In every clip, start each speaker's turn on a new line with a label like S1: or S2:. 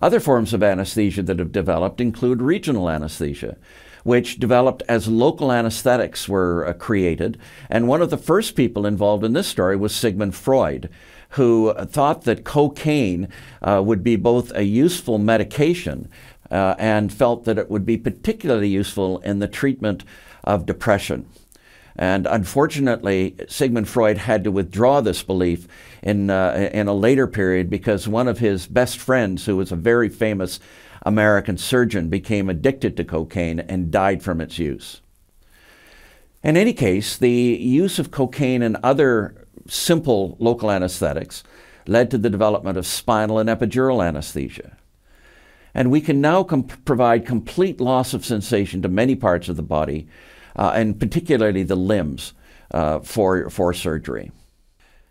S1: Other forms of anesthesia that have developed include regional anesthesia, which developed as local anesthetics were uh, created. And one of the first people involved in this story was Sigmund Freud, who thought that cocaine uh, would be both a useful medication uh, and felt that it would be particularly useful in the treatment of depression. And unfortunately, Sigmund Freud had to withdraw this belief in, uh, in a later period because one of his best friends, who was a very famous American surgeon, became addicted to cocaine and died from its use. In any case, the use of cocaine and other simple local anesthetics led to the development of spinal and epidural anesthesia. And we can now com- provide complete loss of sensation to many parts of the body, uh, and particularly the limbs, uh, for, for surgery.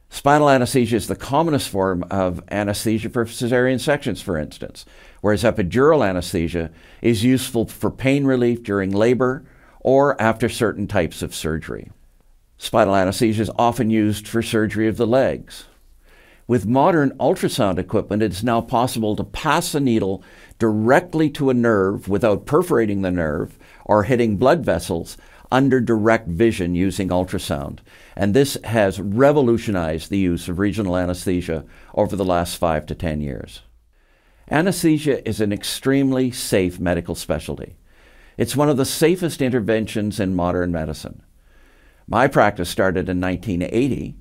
S1: Spinal anesthesia is the commonest form of anesthesia for cesarean sections, for instance, whereas epidural anesthesia is useful for pain relief during labor or after certain types of surgery. Spinal anesthesia is often used for surgery of the legs. With modern ultrasound equipment, it's now possible to pass a needle directly to a nerve without perforating the nerve or hitting blood vessels under direct vision using ultrasound. And this has revolutionized the use of regional anesthesia over the last five to 10 years. Anesthesia is an extremely safe medical specialty. It's one of the safest interventions in modern medicine. My practice started in 1980.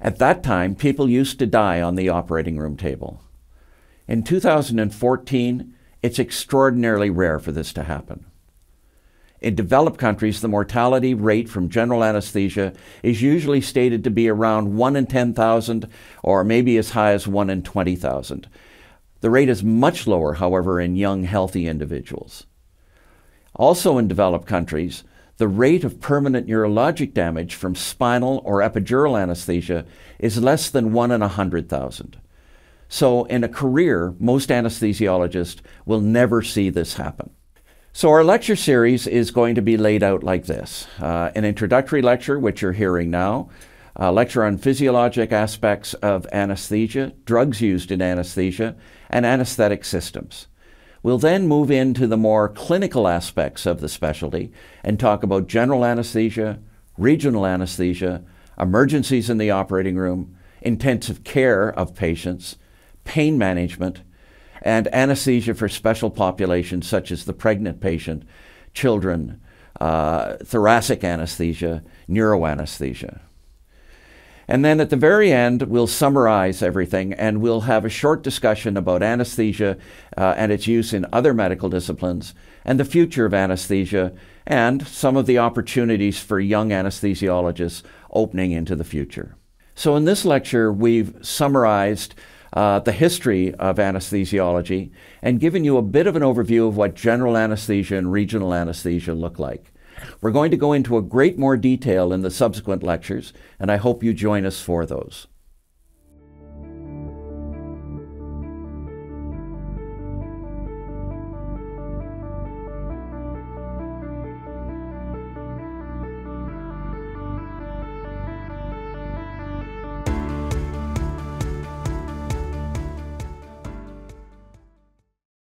S1: At that time, people used to die on the operating room table. In 2014, it's extraordinarily rare for this to happen. In developed countries, the mortality rate from general anesthesia is usually stated to be around 1 in 10,000 or maybe as high as 1 in 20,000. The rate is much lower, however, in young, healthy individuals. Also, in developed countries, the rate of permanent neurologic damage from spinal or epidural anesthesia is less than 1 in 100,000. So, in a career, most anesthesiologists will never see this happen. So, our lecture series is going to be laid out like this uh, an introductory lecture, which you're hearing now, a lecture on physiologic aspects of anesthesia, drugs used in anesthesia, and anesthetic systems. We'll then move into the more clinical aspects of the specialty and talk about general anesthesia, regional anesthesia, emergencies in the operating room, intensive care of patients, pain management, and anesthesia for special populations such as the pregnant patient, children, uh, thoracic anesthesia, neuroanesthesia. And then at the very end, we'll summarize everything and we'll have a short discussion about anesthesia uh, and its use in other medical disciplines and the future of anesthesia and some of the opportunities for young anesthesiologists opening into the future. So, in this lecture, we've summarized uh, the history of anesthesiology and given you a bit of an overview of what general anesthesia and regional anesthesia look like. We're going to go into a great more detail in the subsequent lectures, and I hope you join us for those.